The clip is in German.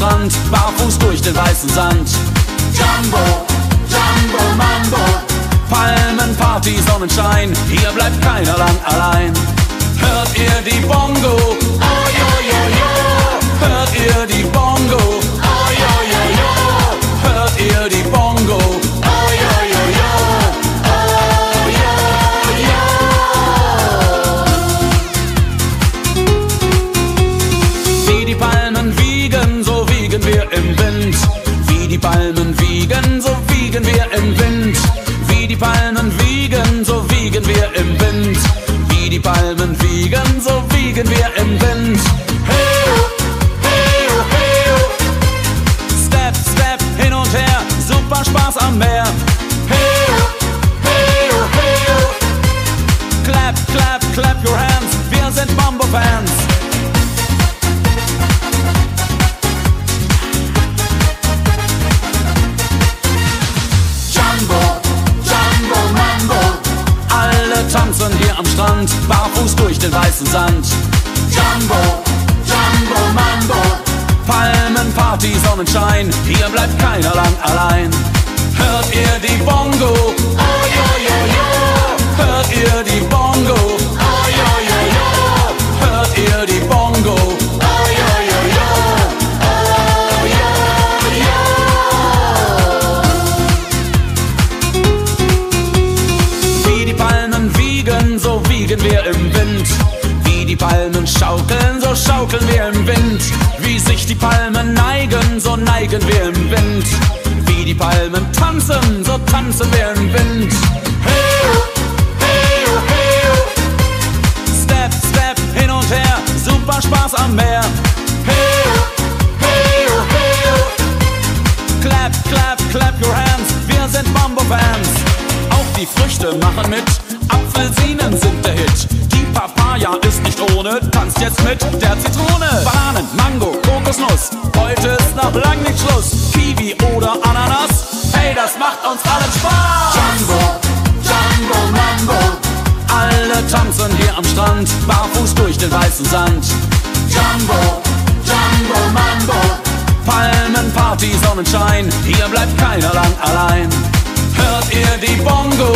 Strand, barfuß durch den weißen Sand. Jumbo, Jumbo Mambo. Palmenparty, Sonnenschein, hier bleibt keiner lang allein. Hört ihr die Bongo? Wiegen wir im Wind. Wie die Palmen wiegen, so wiegen wir im Wind. Wie die Palmen wiegen, so wiegen wir im Wind. Wie die Palmen wiegen, so wiegen wir im Wind. Hey hey hey. Step, Step, hin und her, super Spaß am Meer. Am Strand, barfuß durch den weißen Sand. Jumbo, Jumbo Mambo. Palmenparty, Sonnenschein, hier bleibt keiner lang allein. Hört ihr die Bongo? Im Wind. Wie die Palmen schaukeln, so schaukeln wir im Wind. Wie sich die Palmen neigen, so neigen wir im Wind. Wie die Palmen tanzen, so tanzen wir im Wind. Step, Step, hin und her, super Spaß am Meer. Clap, clap, clap your hands, wir sind Mambo-Fans. Auch die Früchte machen mit, Apfelsinen sind der Hit. Papaya ist nicht ohne, tanzt jetzt mit der Zitrone. Bananen, Mango, Kokosnuss, heute ist noch lang nicht Schluss. Kiwi oder Ananas, hey, das macht uns allen Spaß. Jumbo, Jumbo Mambo. Alle tanzen hier am Strand, barfuß durch den weißen Sand. Jumbo, Jumbo Mambo. Palmenparty, Sonnenschein, hier bleibt keiner lang allein. Hört ihr die Bongo?